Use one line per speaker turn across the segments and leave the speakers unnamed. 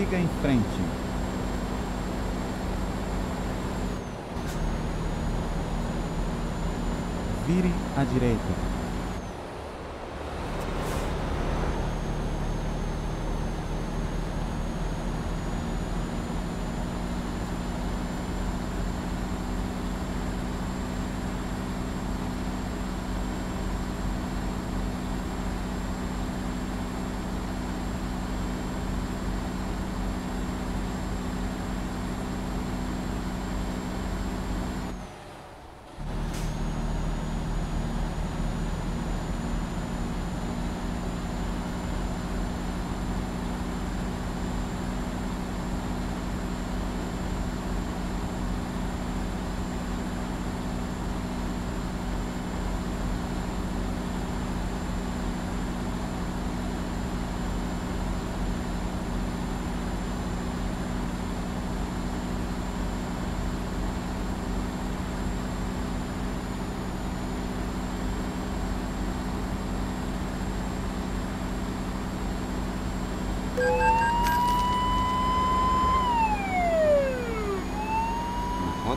Siga em frente. Vire à direita.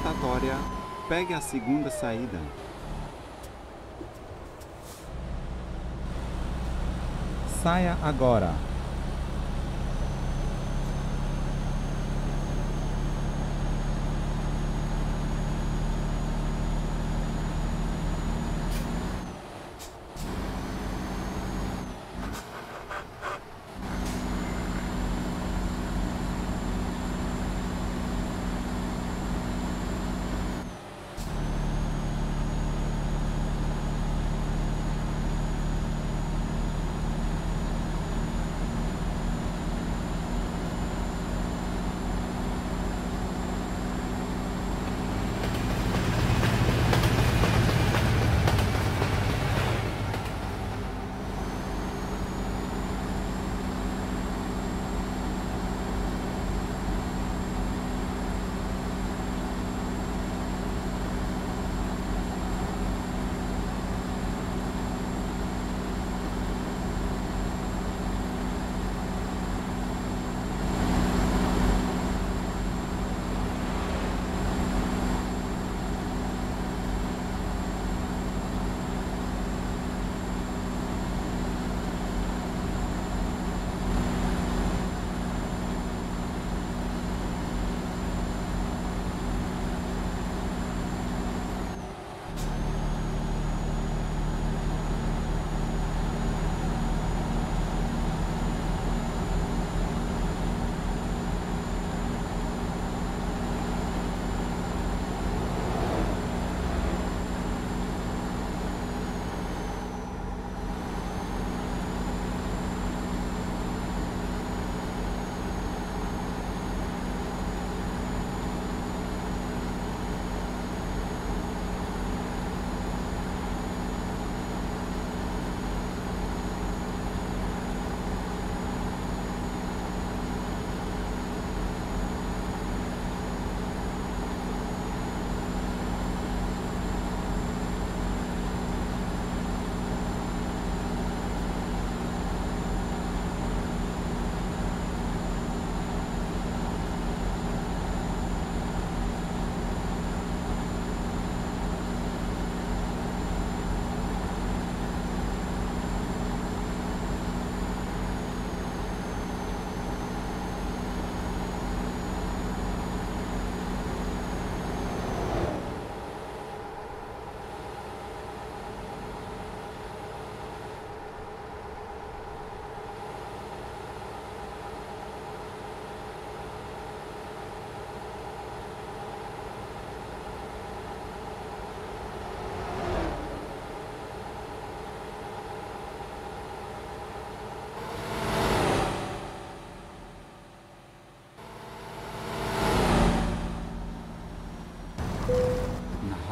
Rotatória, pegue a segunda saída.
Saia agora.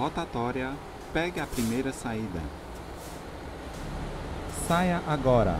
Rotatória, pegue a primeira saída.
Saia agora.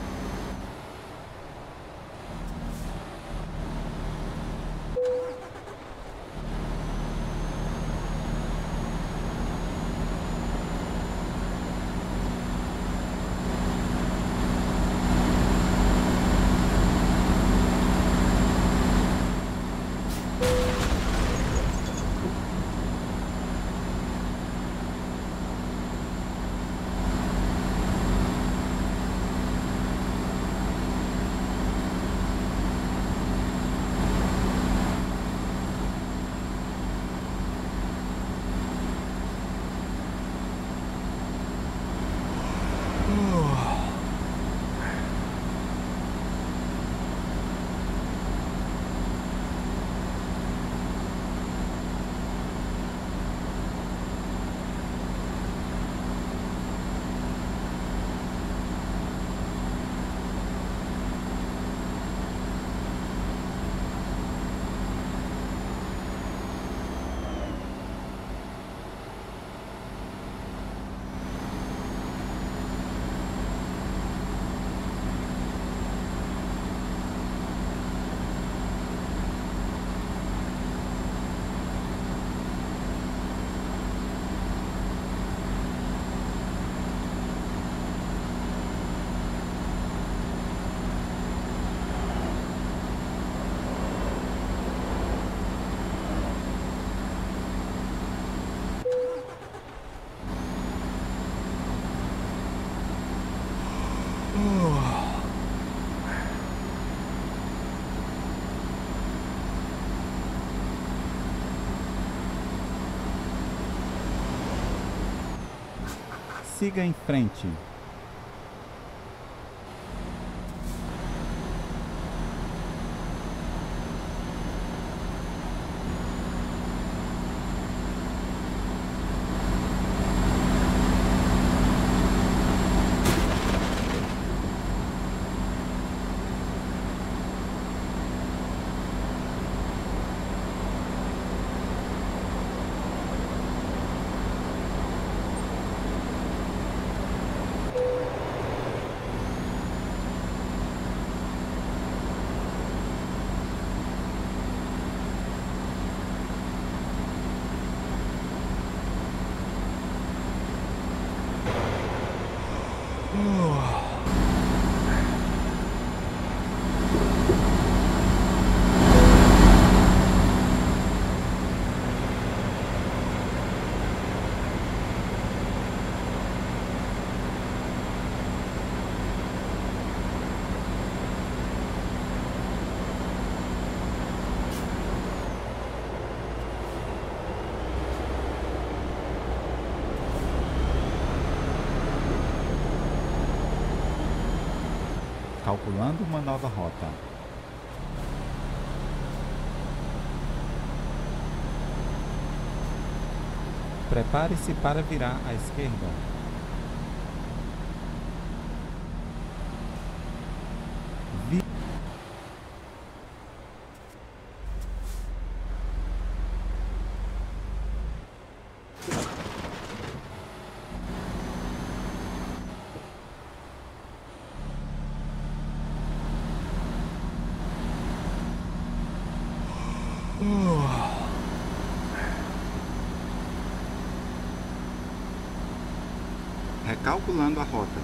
Siga em frente. Oh. Calculando uma nova rota. Prepare-se para virar à esquerda.
Recalculando a rota.